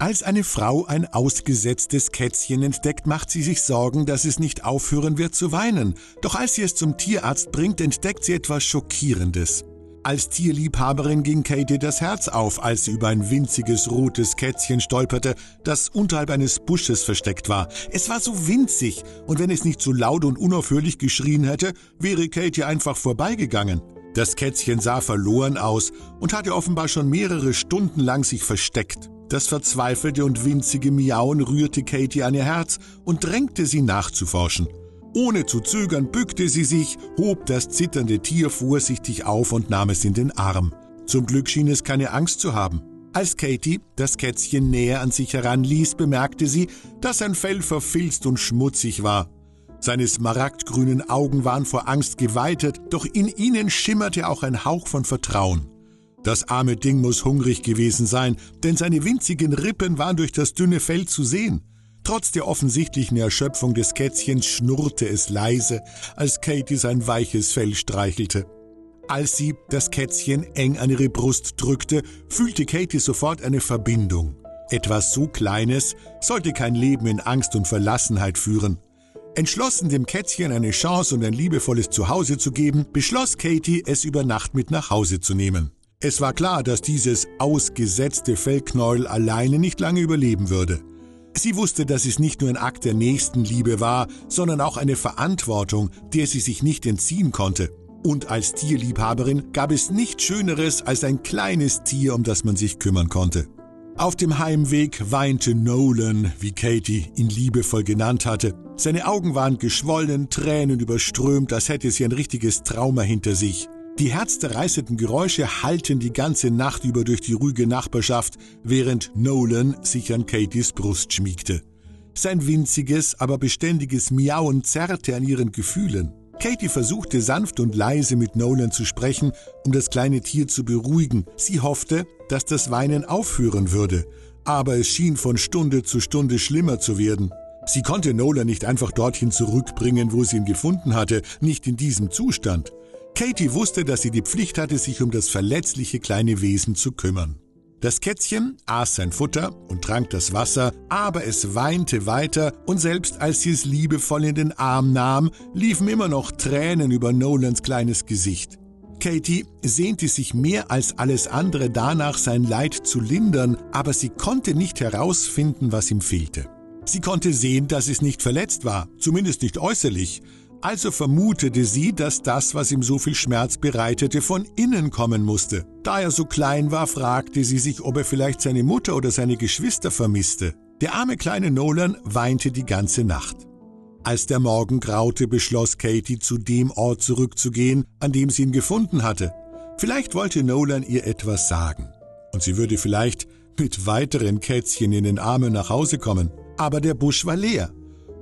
Als eine Frau ein ausgesetztes Kätzchen entdeckt, macht sie sich Sorgen, dass es nicht aufhören wird zu weinen. Doch als sie es zum Tierarzt bringt, entdeckt sie etwas Schockierendes. Als Tierliebhaberin ging Katie das Herz auf, als sie über ein winziges rotes Kätzchen stolperte, das unterhalb eines Busches versteckt war. Es war so winzig, und wenn es nicht so laut und unaufhörlich geschrien hätte, wäre Katie einfach vorbeigegangen. Das Kätzchen sah verloren aus und hatte offenbar schon mehrere Stunden lang sich versteckt. Das verzweifelte und winzige Miauen rührte Katie an ihr Herz und drängte sie nachzuforschen. Ohne zu zögern bückte sie sich, hob das zitternde Tier vorsichtig auf und nahm es in den Arm. Zum Glück schien es keine Angst zu haben. Als Katie das Kätzchen näher an sich heranließ, bemerkte sie, dass sein Fell verfilzt und schmutzig war. Seine smaragdgrünen Augen waren vor Angst geweitet, doch in ihnen schimmerte auch ein Hauch von Vertrauen. Das arme Ding muss hungrig gewesen sein, denn seine winzigen Rippen waren durch das dünne Fell zu sehen. Trotz der offensichtlichen Erschöpfung des Kätzchens schnurrte es leise, als Katie sein weiches Fell streichelte. Als sie das Kätzchen eng an ihre Brust drückte, fühlte Katie sofort eine Verbindung. Etwas so Kleines sollte kein Leben in Angst und Verlassenheit führen. Entschlossen, dem Kätzchen eine Chance und ein liebevolles Zuhause zu geben, beschloss Katie, es über Nacht mit nach Hause zu nehmen. Es war klar, dass dieses ausgesetzte Fellknäuel alleine nicht lange überleben würde. Sie wusste, dass es nicht nur ein Akt der Nächstenliebe war, sondern auch eine Verantwortung, der sie sich nicht entziehen konnte. Und als Tierliebhaberin gab es nichts Schöneres als ein kleines Tier, um das man sich kümmern konnte. Auf dem Heimweg weinte Nolan, wie Katie ihn liebevoll genannt hatte. Seine Augen waren geschwollen, Tränen überströmt, als hätte sie ein richtiges Trauma hinter sich. Die herzzerreißenden Geräusche hallten die ganze Nacht über durch die ruhige Nachbarschaft, während Nolan sich an Katies Brust schmiegte. Sein winziges, aber beständiges Miauen zerrte an ihren Gefühlen. Katie versuchte sanft und leise mit Nolan zu sprechen, um das kleine Tier zu beruhigen. Sie hoffte, dass das Weinen aufhören würde, aber es schien von Stunde zu Stunde schlimmer zu werden. Sie konnte Nolan nicht einfach dorthin zurückbringen, wo sie ihn gefunden hatte, nicht in diesem Zustand. Katie wusste, dass sie die Pflicht hatte, sich um das verletzliche kleine Wesen zu kümmern. Das Kätzchen aß sein Futter und trank das Wasser, aber es weinte weiter und selbst als sie es liebevoll in den Arm nahm, liefen immer noch Tränen über Nolans kleines Gesicht. Katie sehnte sich mehr als alles andere danach, sein Leid zu lindern, aber sie konnte nicht herausfinden, was ihm fehlte. Sie konnte sehen, dass es nicht verletzt war, zumindest nicht äußerlich, also vermutete sie, dass das, was ihm so viel Schmerz bereitete, von innen kommen musste. Da er so klein war, fragte sie sich, ob er vielleicht seine Mutter oder seine Geschwister vermisste. Der arme kleine Nolan weinte die ganze Nacht. Als der Morgen graute, beschloss Katie, zu dem Ort zurückzugehen, an dem sie ihn gefunden hatte. Vielleicht wollte Nolan ihr etwas sagen. Und sie würde vielleicht mit weiteren Kätzchen in den Armen nach Hause kommen. Aber der Busch war leer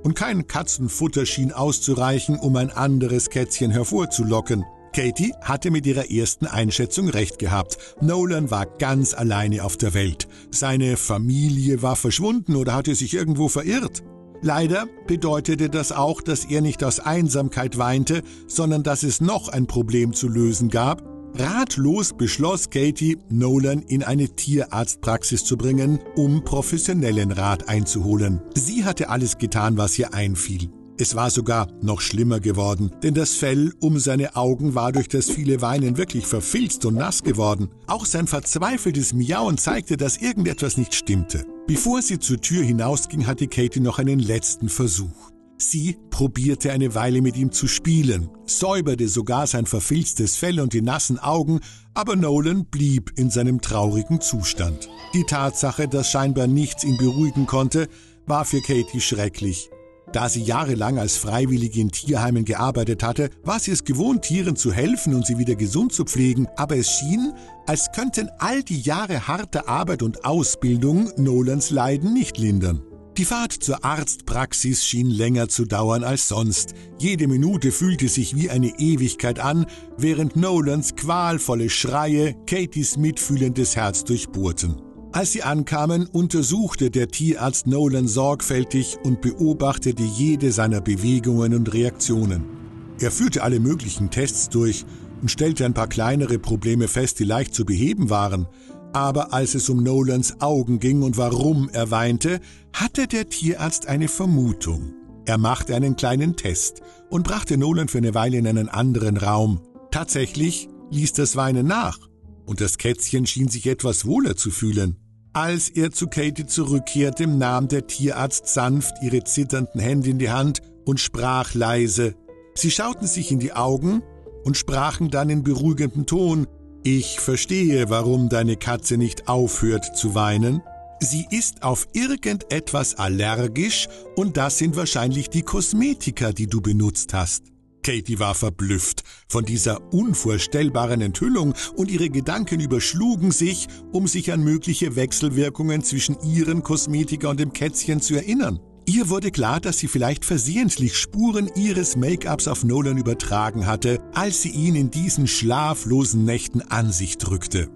und kein Katzenfutter schien auszureichen, um ein anderes Kätzchen hervorzulocken. Katie hatte mit ihrer ersten Einschätzung recht gehabt. Nolan war ganz alleine auf der Welt. Seine Familie war verschwunden oder hatte sich irgendwo verirrt. Leider bedeutete das auch, dass er nicht aus Einsamkeit weinte, sondern dass es noch ein Problem zu lösen gab, Ratlos beschloss Katie, Nolan in eine Tierarztpraxis zu bringen, um professionellen Rat einzuholen. Sie hatte alles getan, was ihr einfiel. Es war sogar noch schlimmer geworden, denn das Fell um seine Augen war durch das viele Weinen wirklich verfilzt und nass geworden. Auch sein verzweifeltes Miauen zeigte, dass irgendetwas nicht stimmte. Bevor sie zur Tür hinausging, hatte Katie noch einen letzten Versuch. Sie probierte eine Weile mit ihm zu spielen, säuberte sogar sein verfilztes Fell und die nassen Augen, aber Nolan blieb in seinem traurigen Zustand. Die Tatsache, dass scheinbar nichts ihn beruhigen konnte, war für Katie schrecklich. Da sie jahrelang als Freiwillige in Tierheimen gearbeitet hatte, war sie es gewohnt, Tieren zu helfen und sie wieder gesund zu pflegen, aber es schien, als könnten all die Jahre harter Arbeit und Ausbildung Nolans Leiden nicht lindern. Die Fahrt zur Arztpraxis schien länger zu dauern als sonst. Jede Minute fühlte sich wie eine Ewigkeit an, während Nolans qualvolle Schreie Katies mitfühlendes Herz durchbohrten. Als sie ankamen, untersuchte der Tierarzt Nolan sorgfältig und beobachtete jede seiner Bewegungen und Reaktionen. Er führte alle möglichen Tests durch und stellte ein paar kleinere Probleme fest, die leicht zu beheben waren. Aber als es um Nolans Augen ging und warum er weinte, hatte der Tierarzt eine Vermutung. Er machte einen kleinen Test und brachte Nolan für eine Weile in einen anderen Raum. Tatsächlich ließ das Weinen nach und das Kätzchen schien sich etwas wohler zu fühlen. Als er zu Katie zurückkehrte, nahm der Tierarzt sanft ihre zitternden Hände in die Hand und sprach leise. Sie schauten sich in die Augen und sprachen dann in beruhigendem Ton, ich verstehe, warum deine Katze nicht aufhört zu weinen. Sie ist auf irgendetwas allergisch und das sind wahrscheinlich die Kosmetika, die du benutzt hast. Katie war verblüfft von dieser unvorstellbaren Enthüllung und ihre Gedanken überschlugen sich, um sich an mögliche Wechselwirkungen zwischen ihren Kosmetika und dem Kätzchen zu erinnern. Ihr wurde klar, dass sie vielleicht versehentlich Spuren ihres Make-ups auf Nolan übertragen hatte, als sie ihn in diesen schlaflosen Nächten an sich drückte.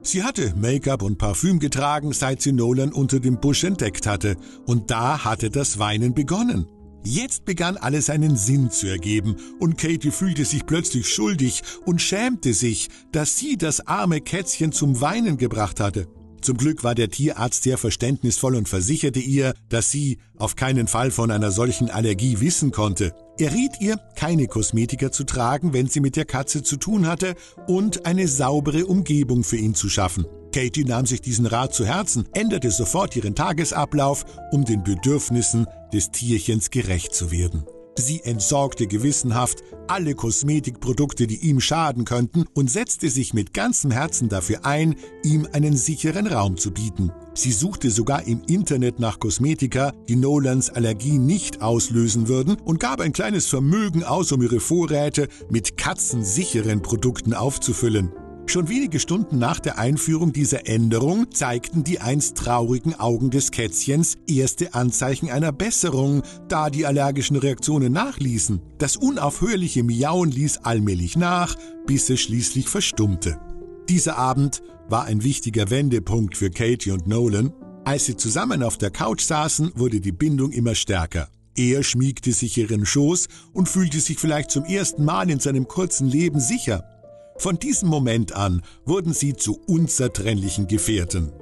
Sie hatte Make-up und Parfüm getragen, seit sie Nolan unter dem Busch entdeckt hatte, und da hatte das Weinen begonnen. Jetzt begann alles einen Sinn zu ergeben, und Katie fühlte sich plötzlich schuldig und schämte sich, dass sie das arme Kätzchen zum Weinen gebracht hatte. Zum Glück war der Tierarzt sehr verständnisvoll und versicherte ihr, dass sie auf keinen Fall von einer solchen Allergie wissen konnte. Er riet ihr, keine Kosmetika zu tragen, wenn sie mit der Katze zu tun hatte, und eine saubere Umgebung für ihn zu schaffen. Katie nahm sich diesen Rat zu Herzen, änderte sofort ihren Tagesablauf, um den Bedürfnissen des Tierchens gerecht zu werden. Sie entsorgte gewissenhaft alle Kosmetikprodukte, die ihm schaden könnten, und setzte sich mit ganzem Herzen dafür ein, ihm einen sicheren Raum zu bieten. Sie suchte sogar im Internet nach Kosmetika, die Nolans Allergie nicht auslösen würden, und gab ein kleines Vermögen aus, um ihre Vorräte mit katzensicheren Produkten aufzufüllen. Schon wenige Stunden nach der Einführung dieser Änderung zeigten die einst traurigen Augen des Kätzchens erste Anzeichen einer Besserung, da die allergischen Reaktionen nachließen. Das unaufhörliche Miauen ließ allmählich nach, bis es schließlich verstummte. Dieser Abend war ein wichtiger Wendepunkt für Katie und Nolan. Als sie zusammen auf der Couch saßen, wurde die Bindung immer stärker. Er schmiegte sich ihren Schoß und fühlte sich vielleicht zum ersten Mal in seinem kurzen Leben sicher. Von diesem Moment an wurden sie zu unzertrennlichen Gefährten.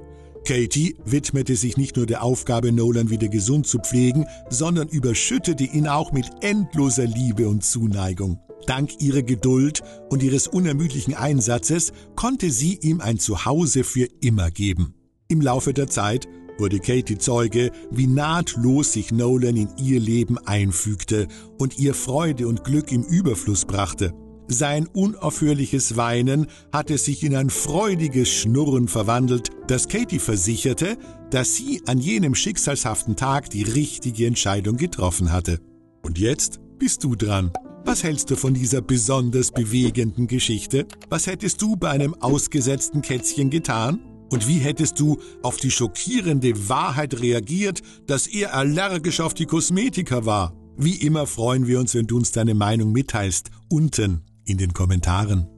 Katie widmete sich nicht nur der Aufgabe, Nolan wieder gesund zu pflegen, sondern überschüttete ihn auch mit endloser Liebe und Zuneigung. Dank ihrer Geduld und ihres unermüdlichen Einsatzes konnte sie ihm ein Zuhause für immer geben. Im Laufe der Zeit wurde Katie Zeuge, wie nahtlos sich Nolan in ihr Leben einfügte und ihr Freude und Glück im Überfluss brachte. Sein unaufhörliches Weinen hatte sich in ein freudiges Schnurren verwandelt, das Katie versicherte, dass sie an jenem schicksalshaften Tag die richtige Entscheidung getroffen hatte. Und jetzt bist du dran. Was hältst du von dieser besonders bewegenden Geschichte? Was hättest du bei einem ausgesetzten Kätzchen getan? Und wie hättest du auf die schockierende Wahrheit reagiert, dass er allergisch auf die Kosmetika war? Wie immer freuen wir uns, wenn du uns deine Meinung mitteilst, unten in den Kommentaren.